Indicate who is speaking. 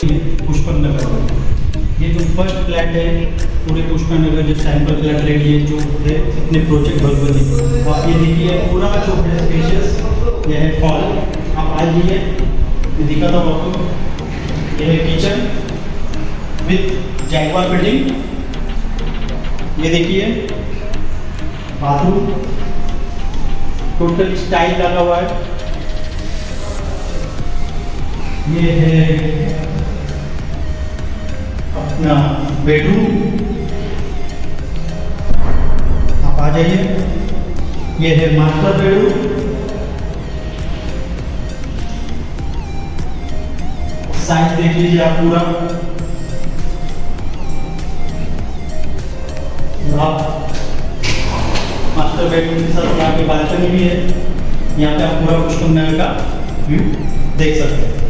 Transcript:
Speaker 1: पुष्पक नगर ये जो first flat है, पूरे पुष्पक नगर जो सैंपल फ्लैट रेट ये जो है, इतने प्रोजेक्ट भगवती आप ये देखिए, पूरा जो है स्पेशियस ये है हॉल आप आ जाइए ये दिखा था आपको। ये है किचन विथ जैगवार बिल्डिंग ये देखिए बाथरूम टोटल स्टाइल लगा हुआ है। ये है अपना बेडरूम आप आ जाइए। ये है मास्टर बेडरूम। साइज़ देख लीजिए आप पूरा। आप मास्टर बेडरूम के साथ यहाँ पे बालकनी भी है। यहाँ पे आप पूरा पुष्पम नगर का व्यू देख सकते हैं।